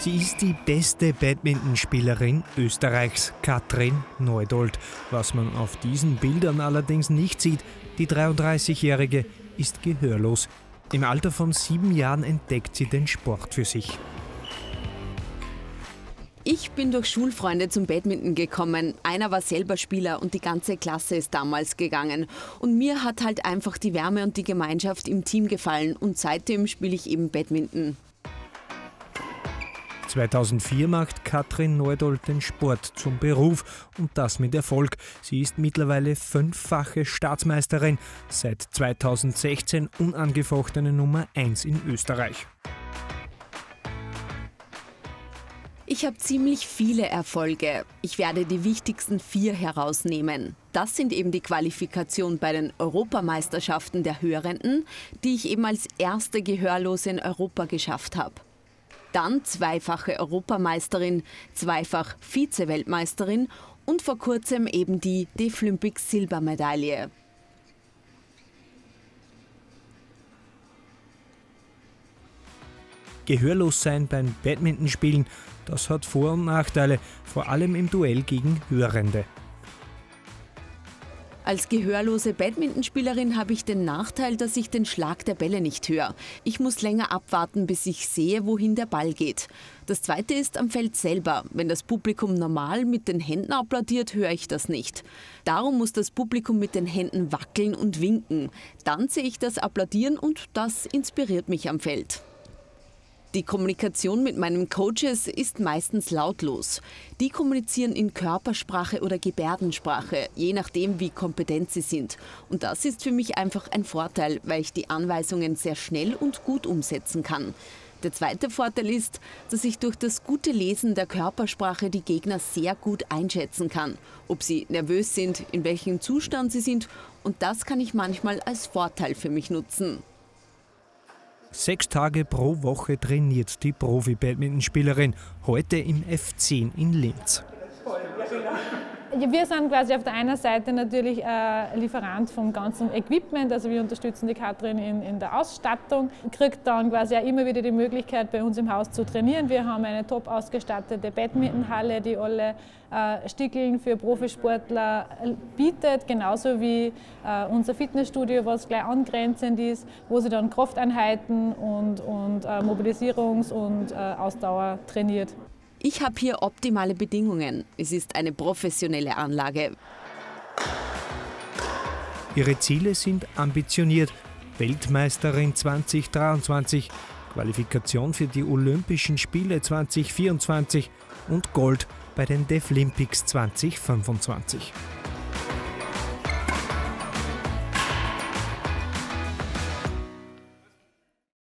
Sie ist die beste Badmintonspielerin Österreichs, Katrin Neudold. Was man auf diesen Bildern allerdings nicht sieht, die 33-Jährige ist gehörlos. Im Alter von sieben Jahren entdeckt sie den Sport für sich. Ich bin durch Schulfreunde zum Badminton gekommen. Einer war selber Spieler und die ganze Klasse ist damals gegangen. Und mir hat halt einfach die Wärme und die Gemeinschaft im Team gefallen und seitdem spiele ich eben Badminton. 2004 macht Katrin Neudold den Sport zum Beruf und das mit Erfolg. Sie ist mittlerweile fünffache Staatsmeisterin, seit 2016 unangefochtene Nummer 1 in Österreich. Ich habe ziemlich viele Erfolge. Ich werde die wichtigsten vier herausnehmen. Das sind eben die Qualifikation bei den Europameisterschaften der Hörenden, die ich eben als erste Gehörlose in Europa geschafft habe. Dann zweifache Europameisterin, zweifach Vize-Weltmeisterin und vor kurzem eben die Deaflympics Silbermedaille. Gehörlos sein beim Badmintonspielen, das hat Vor- und Nachteile, vor allem im Duell gegen Hörende. Als gehörlose Badmintonspielerin habe ich den Nachteil, dass ich den Schlag der Bälle nicht höre. Ich muss länger abwarten, bis ich sehe, wohin der Ball geht. Das zweite ist am Feld selber. Wenn das Publikum normal mit den Händen applaudiert, höre ich das nicht. Darum muss das Publikum mit den Händen wackeln und winken. Dann sehe ich das Applaudieren und das inspiriert mich am Feld. Die Kommunikation mit meinen Coaches ist meistens lautlos. Die kommunizieren in Körpersprache oder Gebärdensprache, je nachdem, wie kompetent sie sind. Und das ist für mich einfach ein Vorteil, weil ich die Anweisungen sehr schnell und gut umsetzen kann. Der zweite Vorteil ist, dass ich durch das gute Lesen der Körpersprache die Gegner sehr gut einschätzen kann, ob sie nervös sind, in welchem Zustand sie sind und das kann ich manchmal als Vorteil für mich nutzen. Sechs Tage pro Woche trainiert die Profi-Badmintonspielerin, heute im F10 in Linz. Wir sind quasi auf der einen Seite natürlich äh, Lieferant vom ganzen Equipment, also wir unterstützen die Katrin in, in der Ausstattung, kriegt dann quasi auch immer wieder die Möglichkeit, bei uns im Haus zu trainieren. Wir haben eine top ausgestattete Badmintonhalle, die alle äh, Stickeln für Profisportler bietet, genauso wie äh, unser Fitnessstudio, was gleich angrenzend ist, wo sie dann Krafteinheiten und, und äh, Mobilisierungs- und äh, Ausdauer trainiert. Ich habe hier optimale Bedingungen. Es ist eine professionelle Anlage. Ihre Ziele sind ambitioniert. Weltmeisterin 2023, Qualifikation für die Olympischen Spiele 2024 und Gold bei den Deaflympics 2025.